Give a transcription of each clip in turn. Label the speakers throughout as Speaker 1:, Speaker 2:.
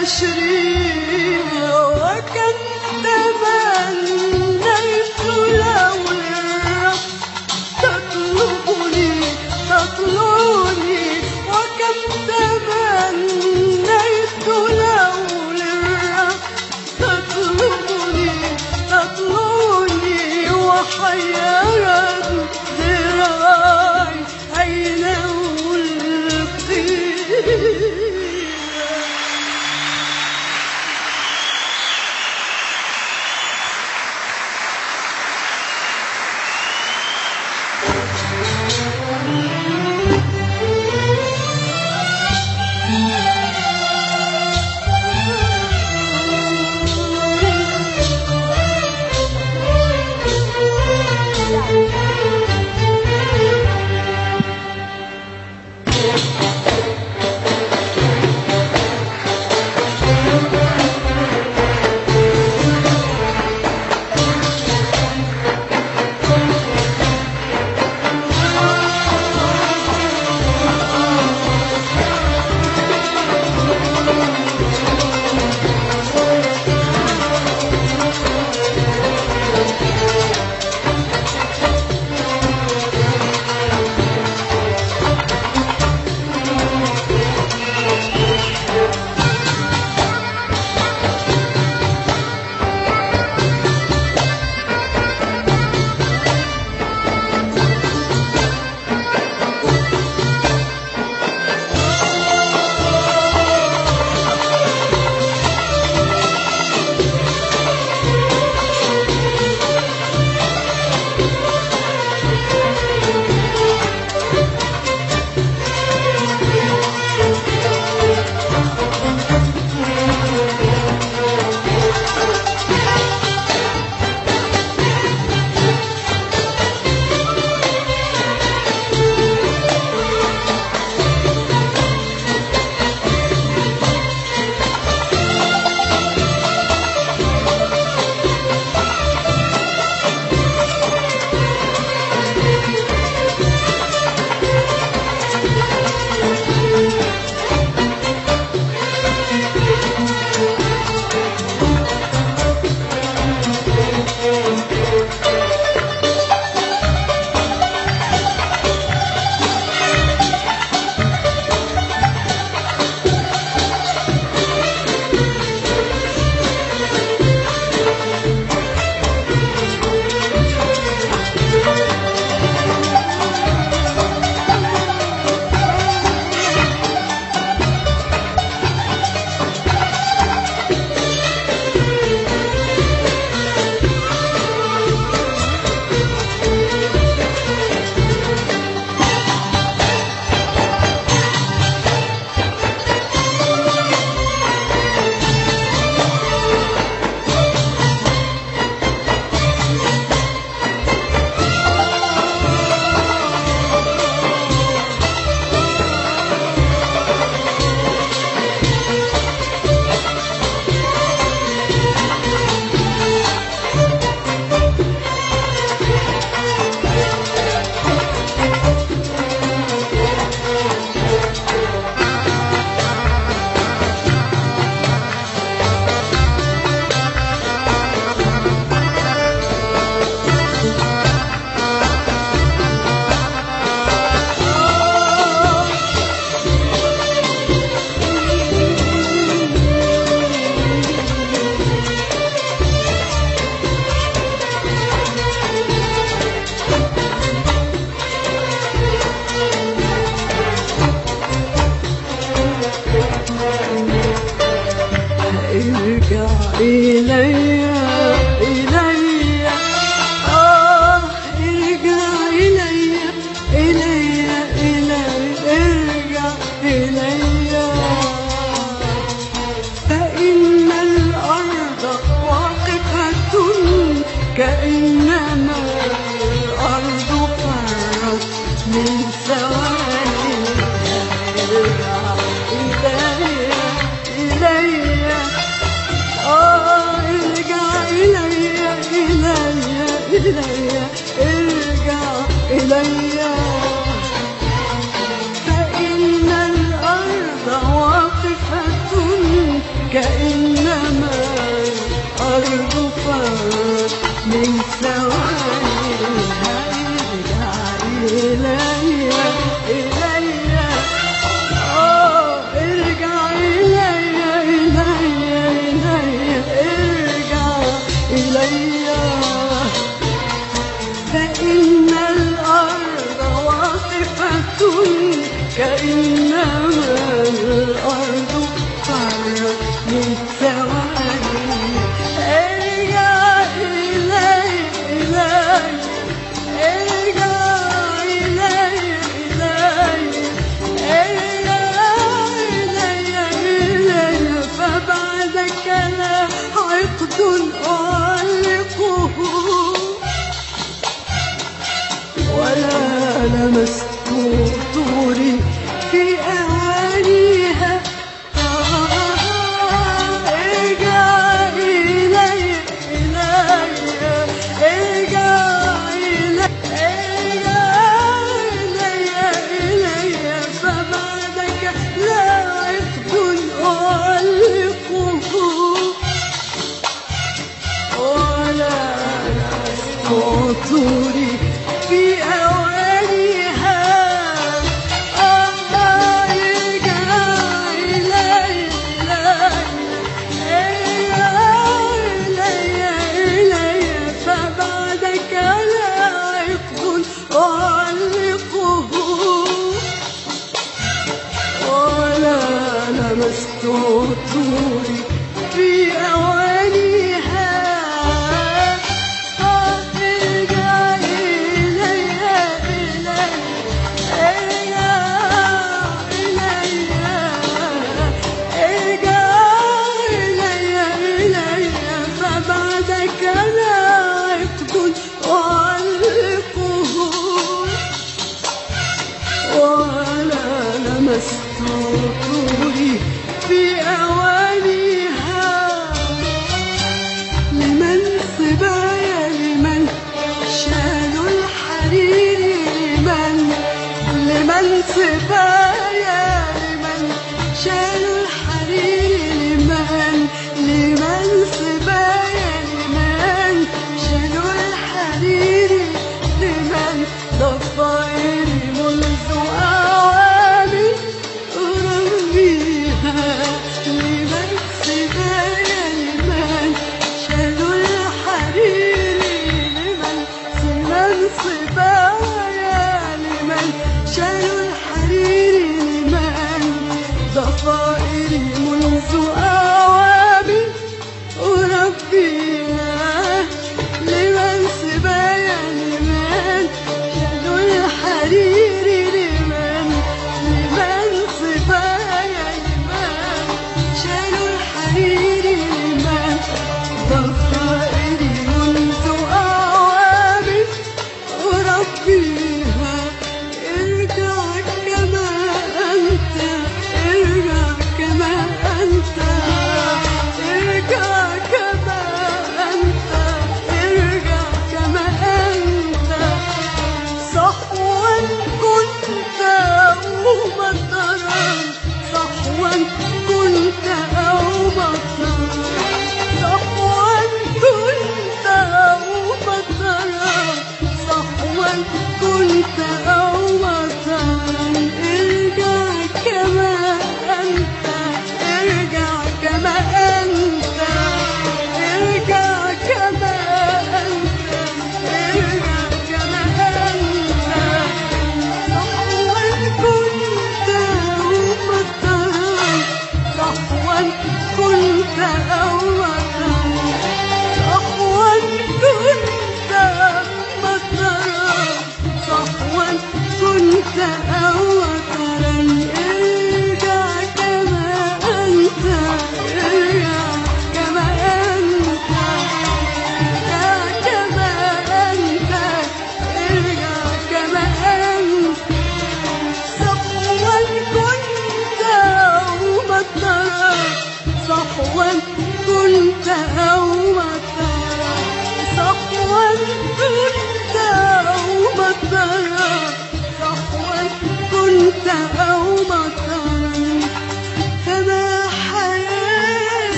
Speaker 1: سأشريها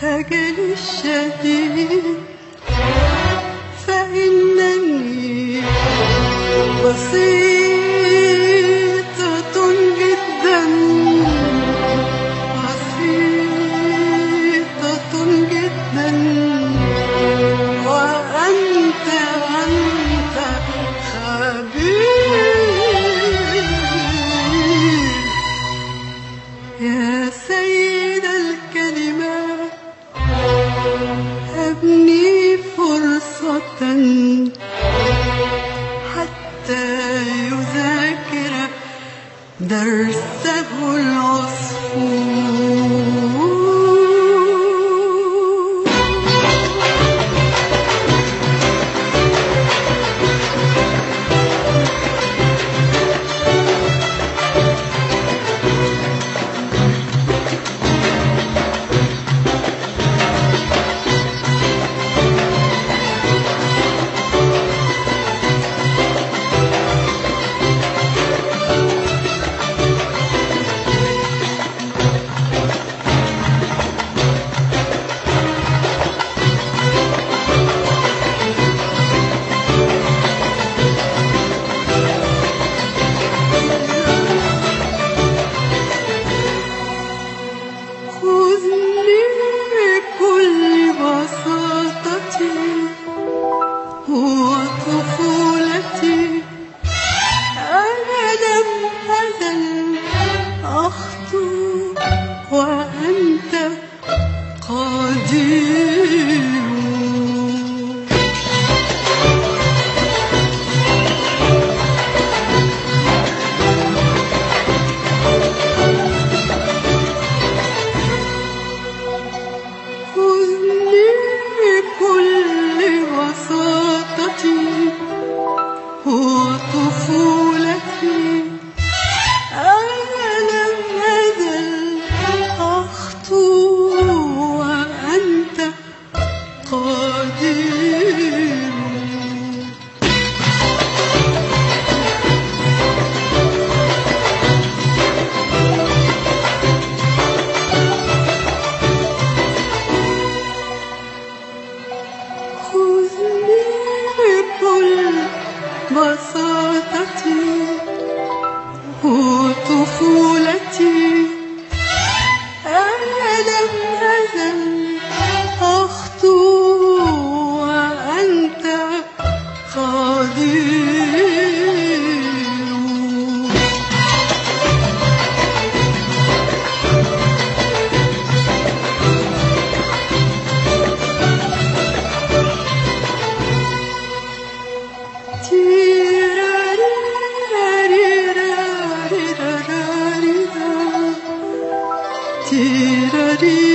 Speaker 1: خجل الشديد. Dee-da-dee.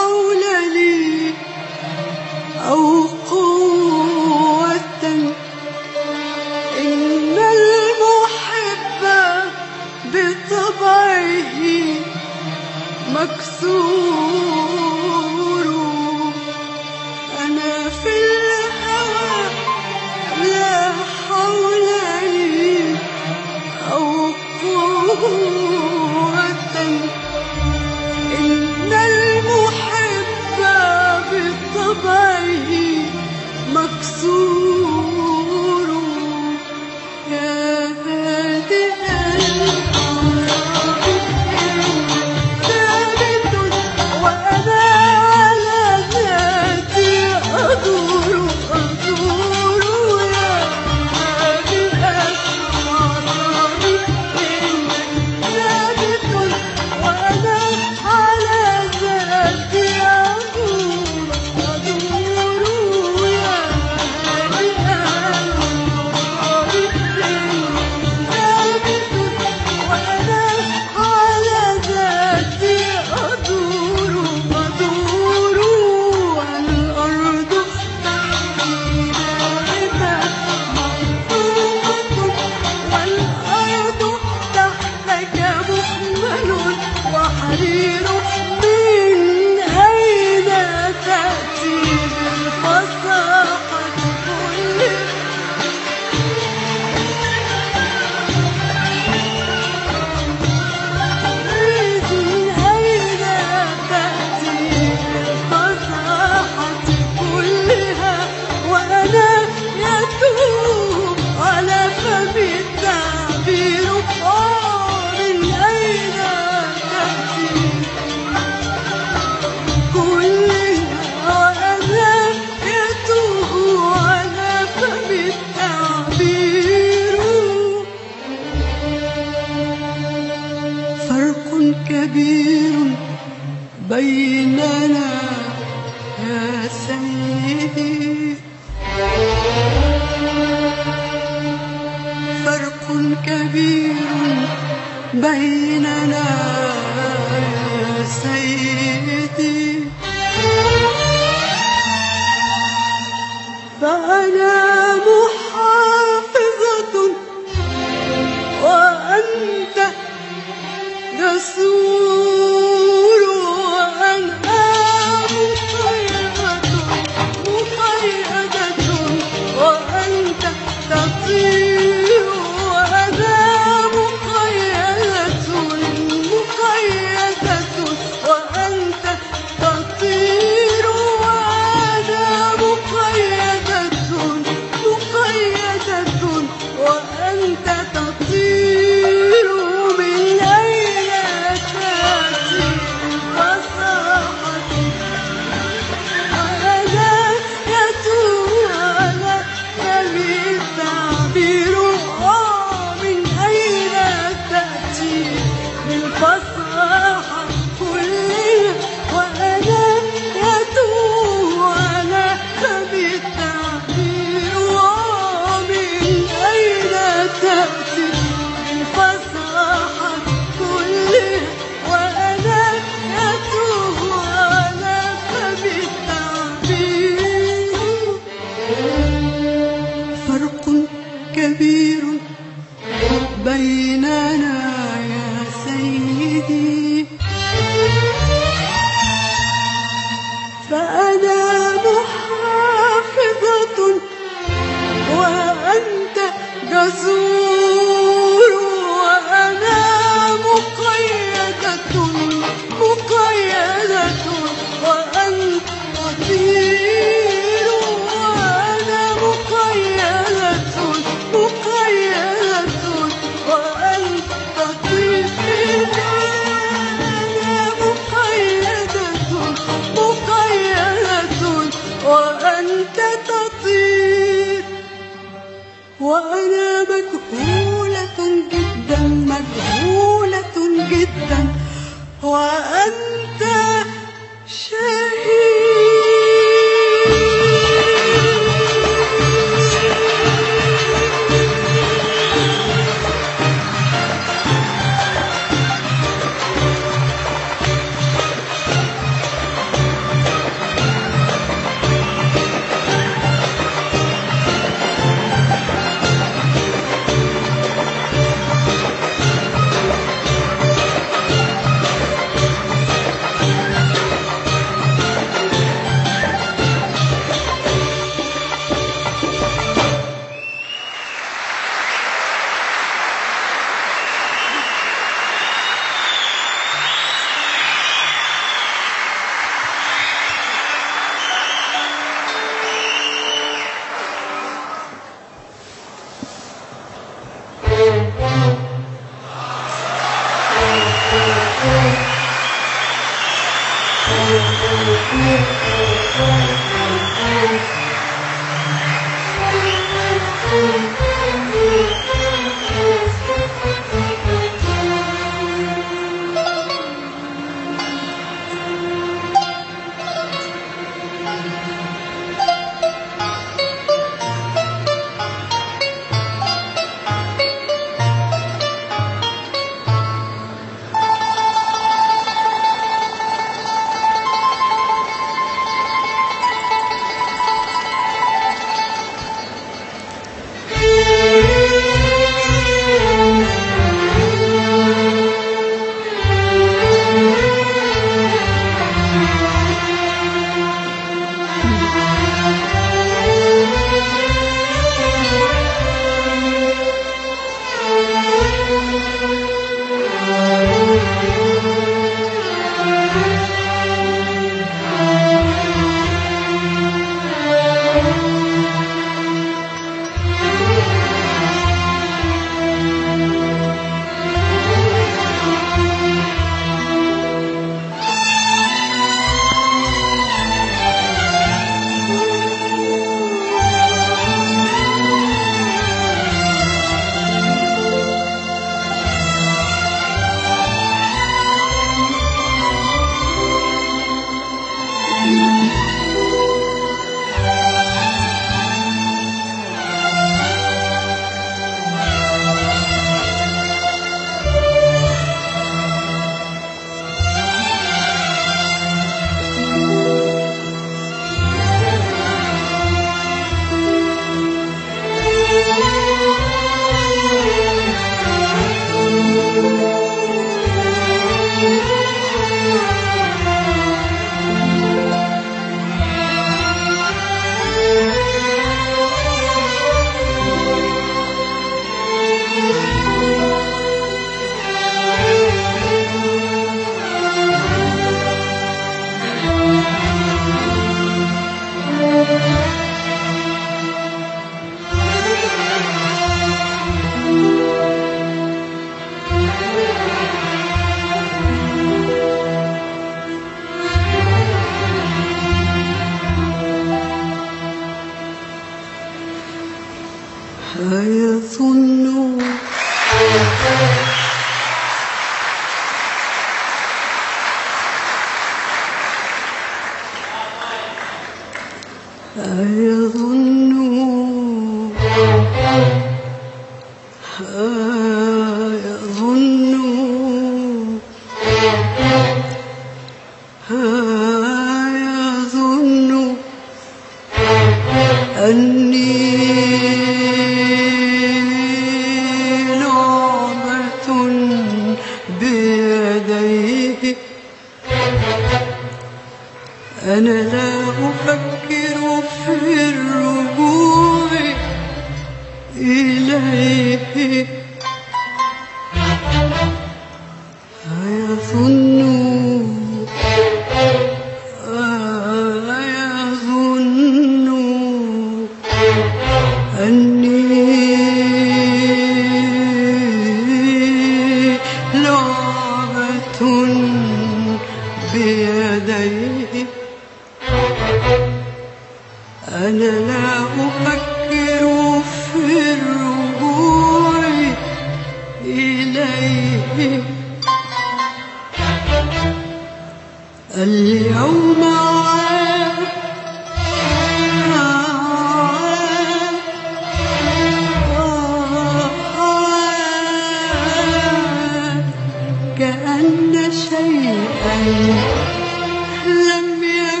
Speaker 1: لم يكن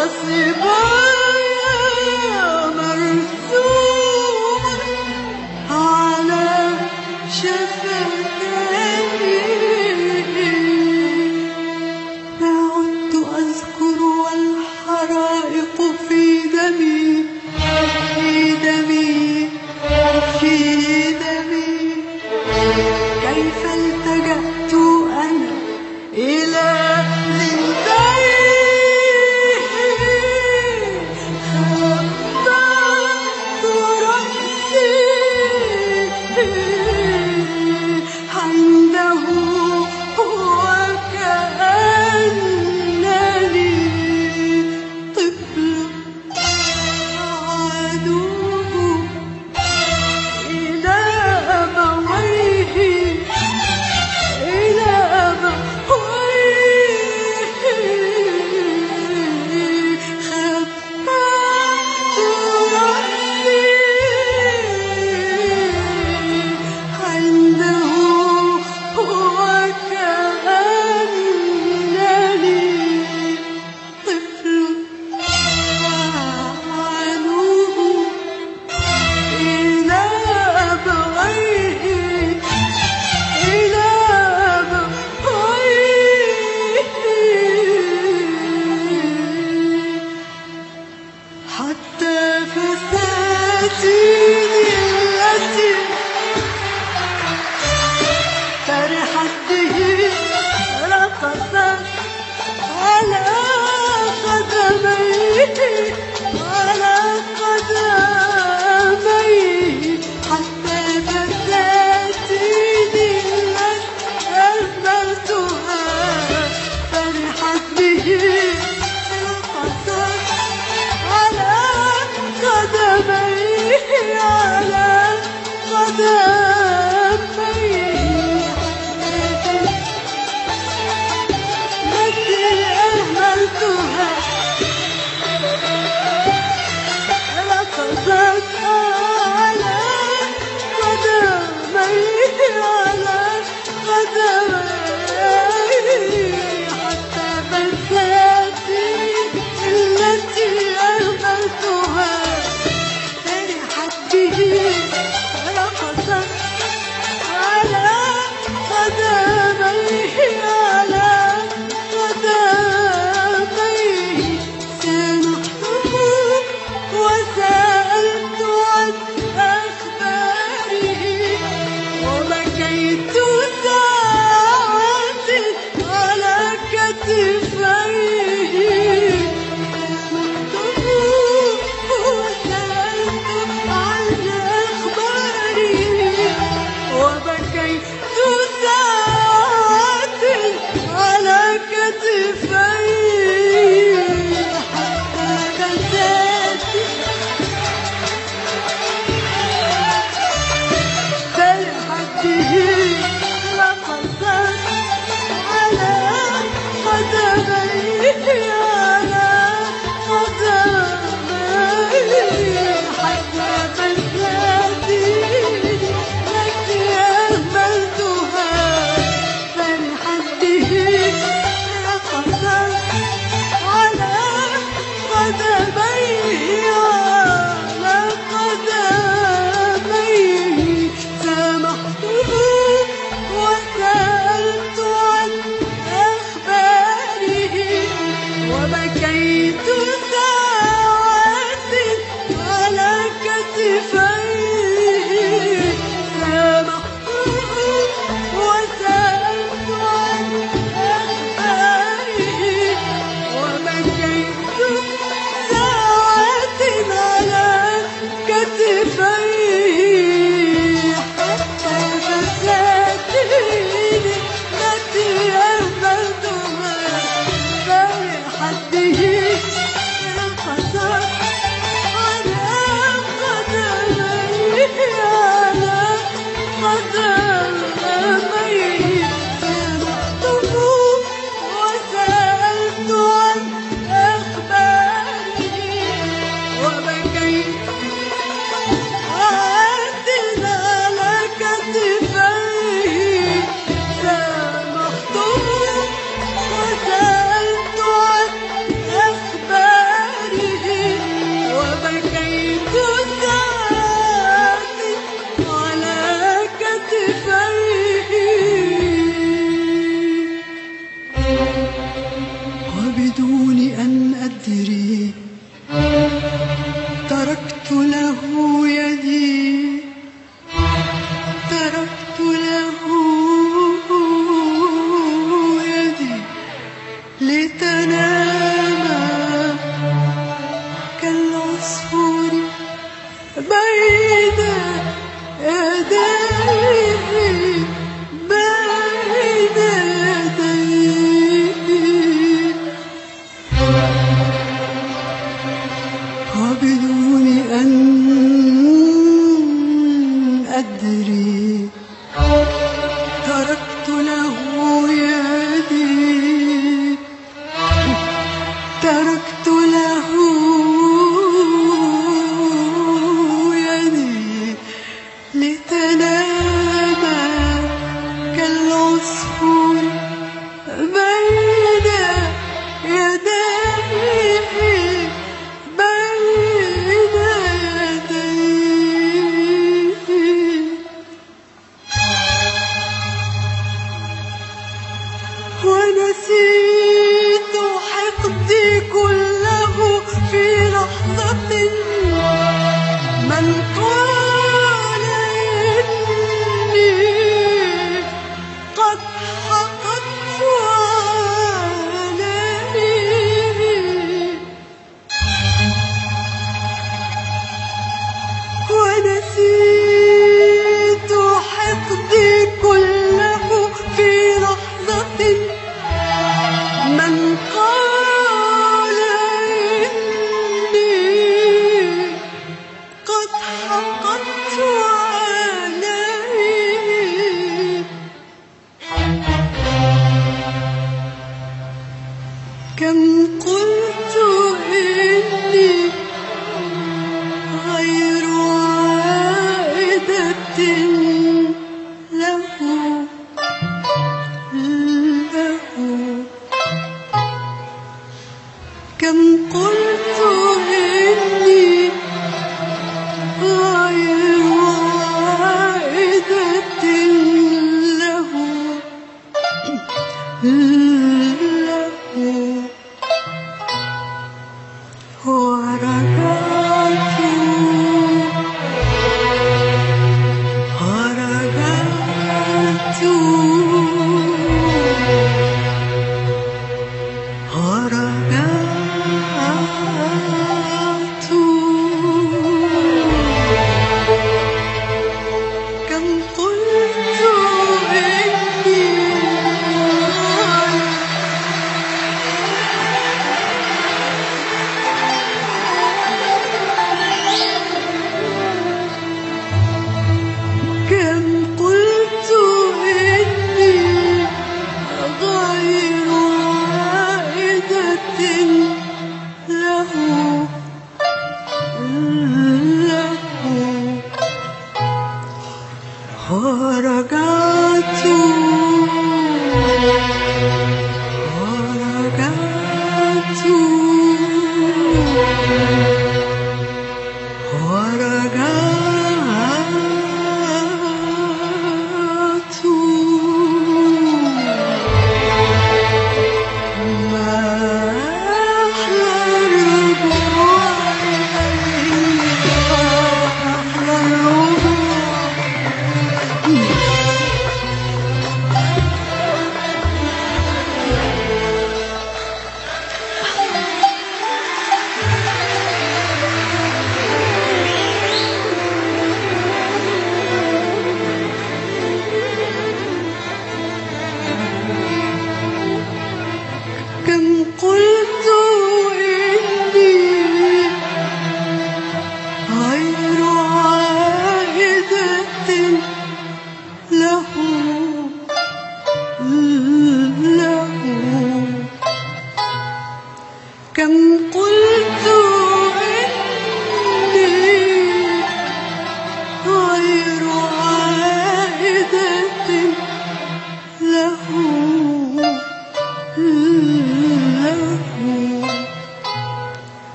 Speaker 1: وصبايا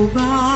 Speaker 1: 走吧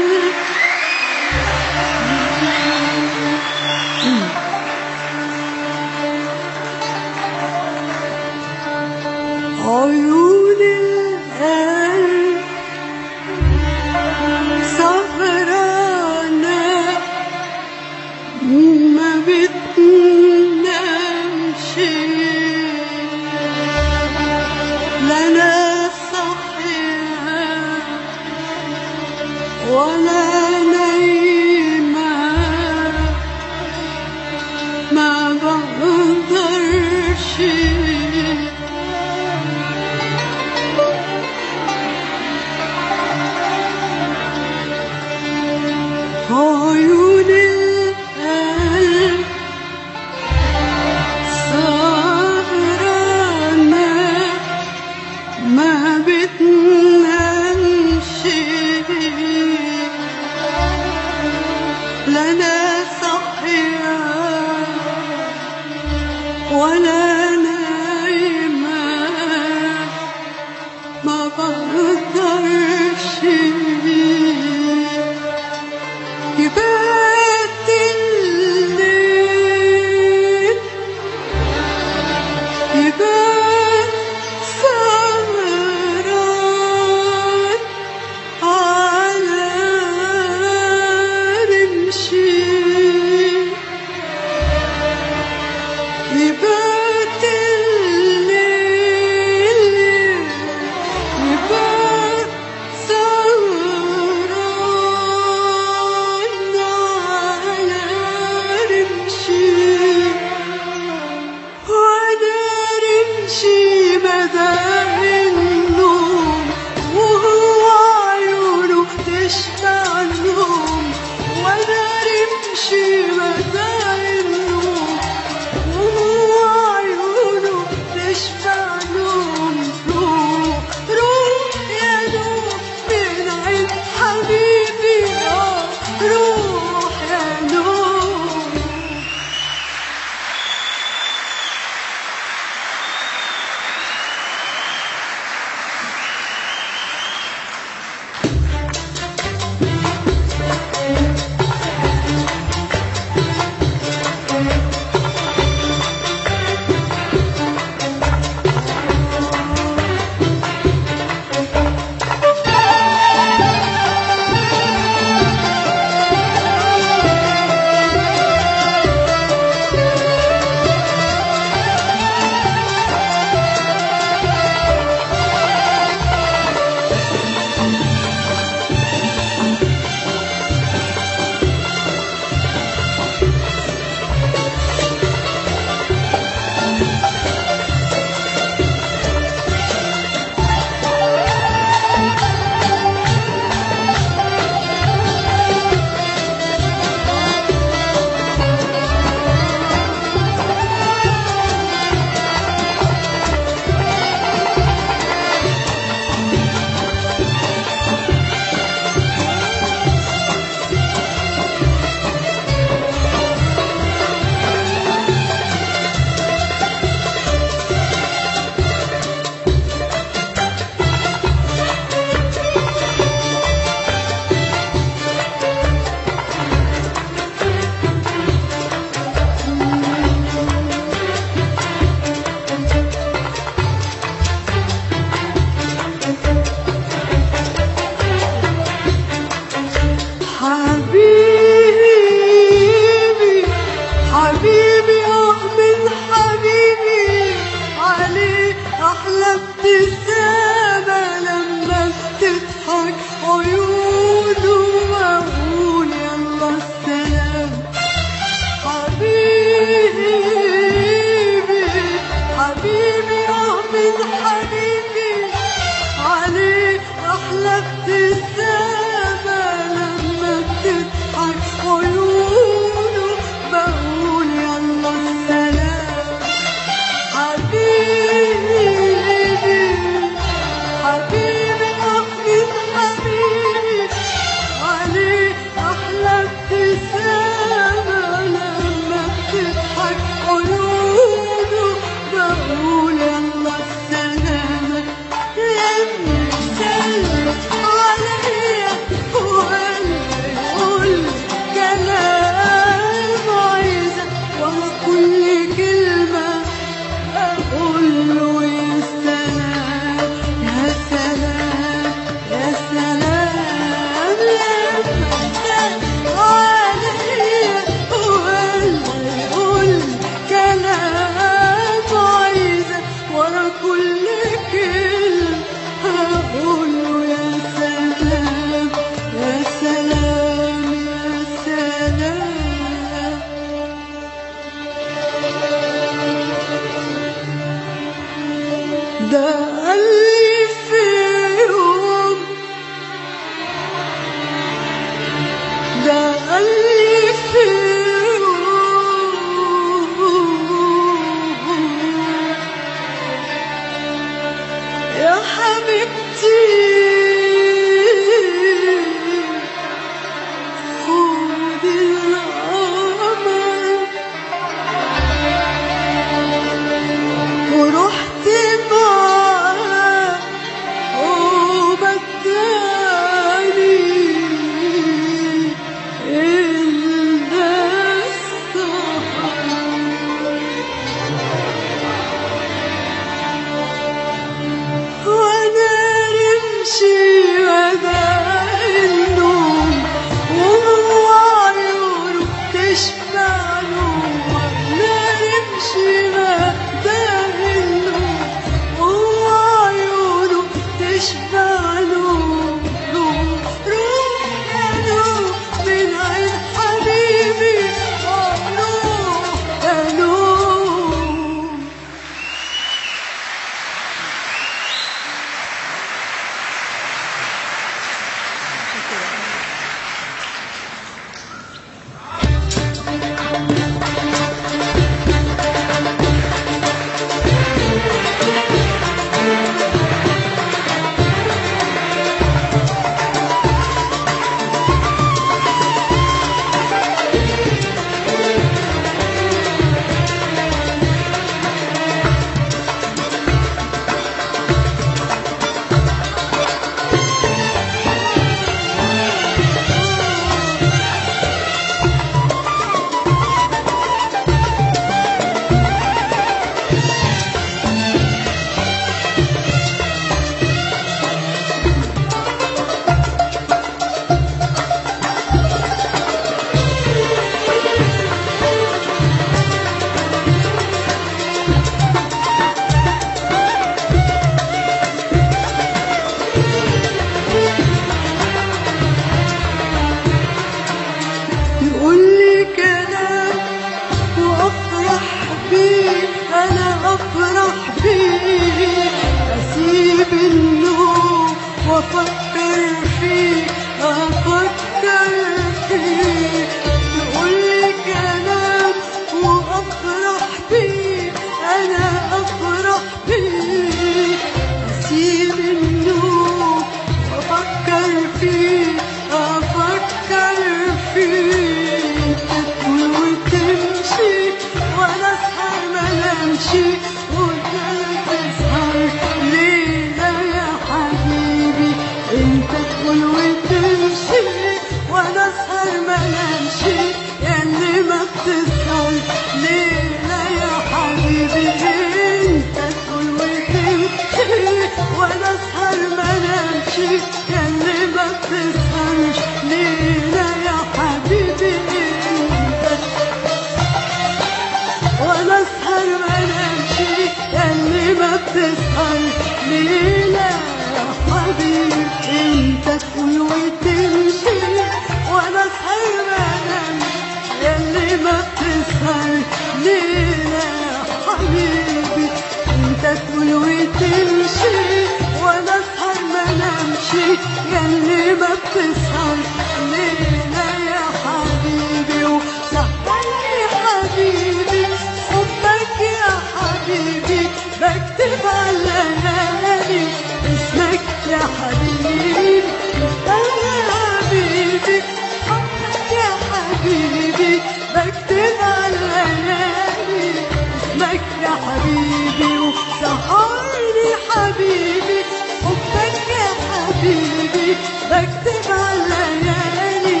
Speaker 1: حبك يا حبيبي بكتب على ليالي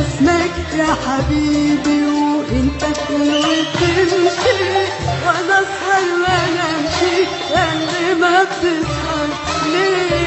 Speaker 1: اسمك يا حبيبي وإنت كل وتمشي وأنا أسهر وأنا أمشي لأن ما بتسهر ليه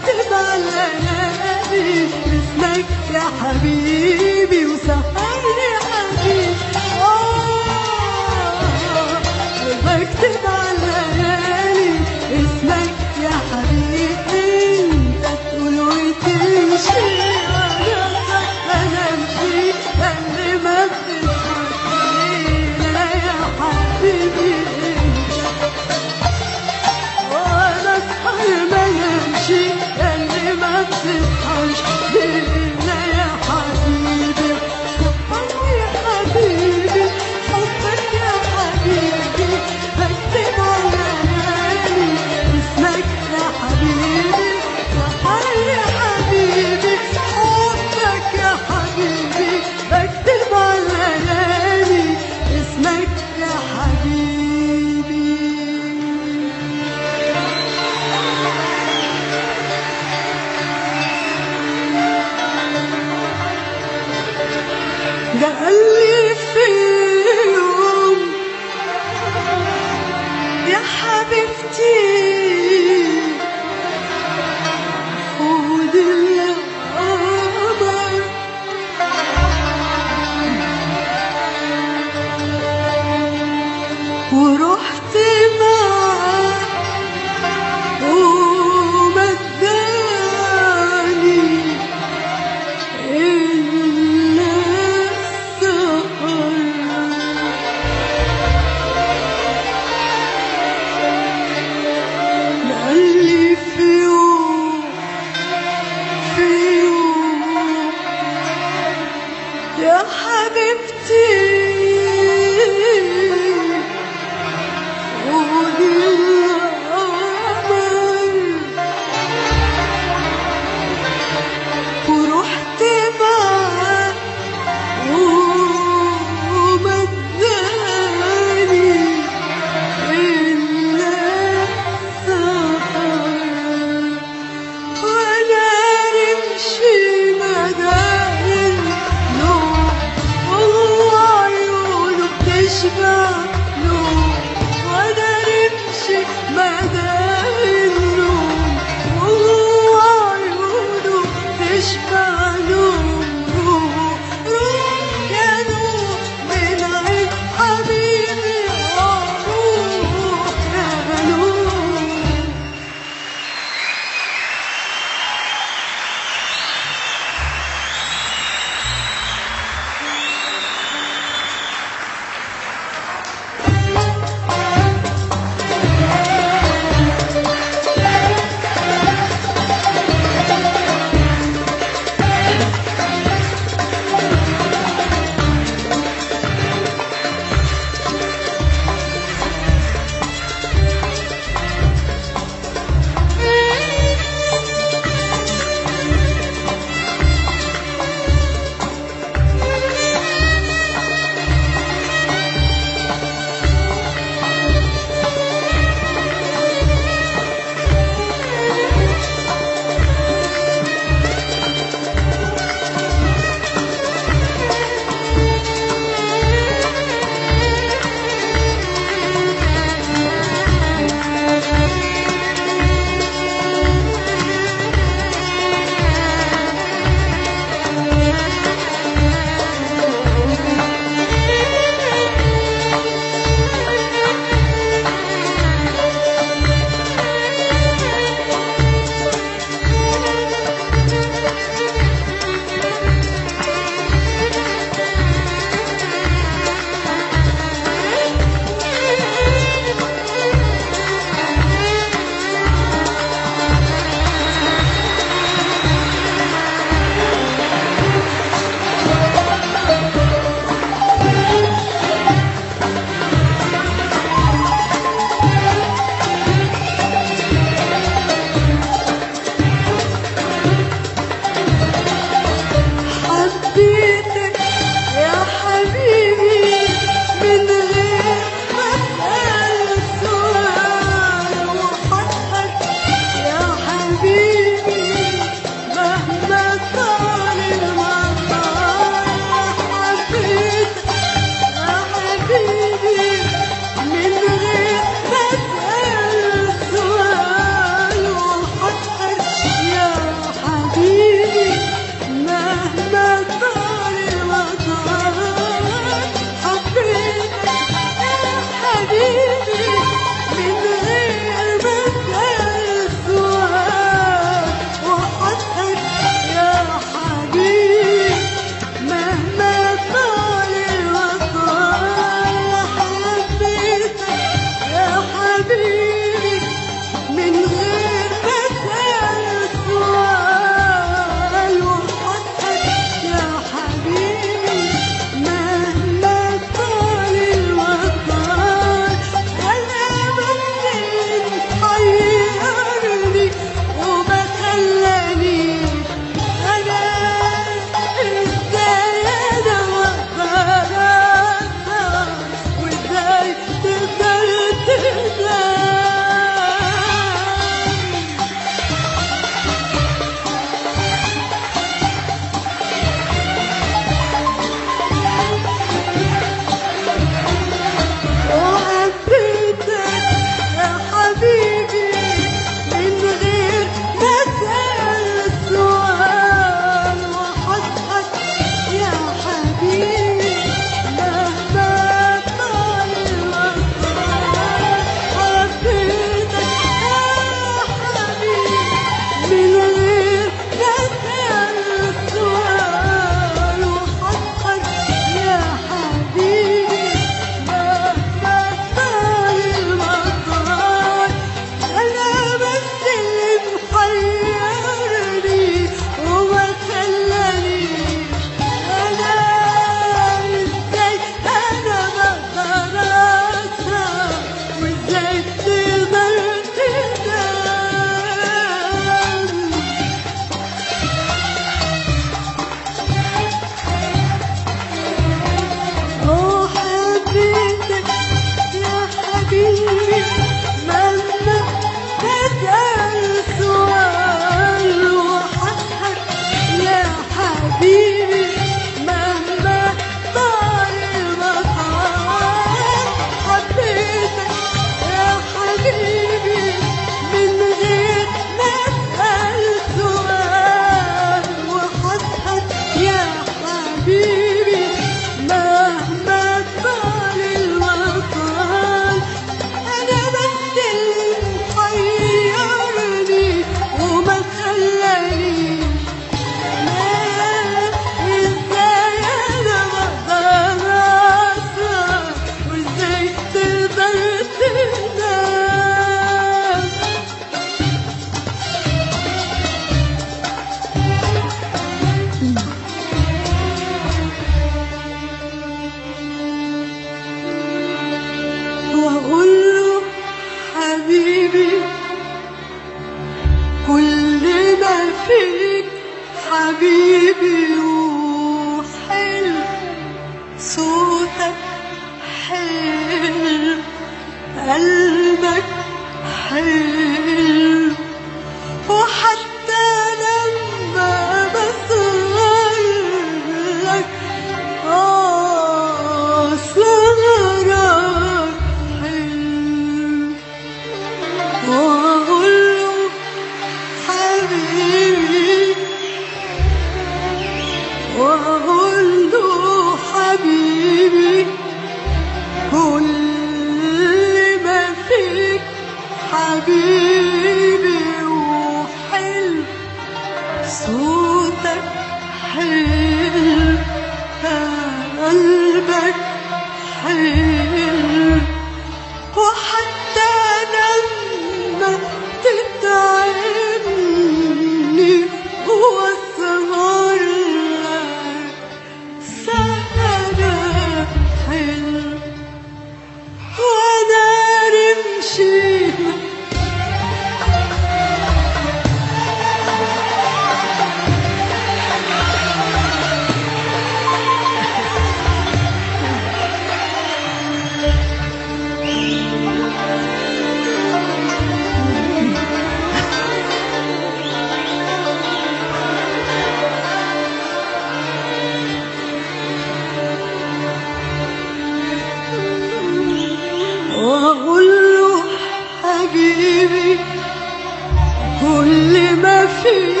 Speaker 1: you.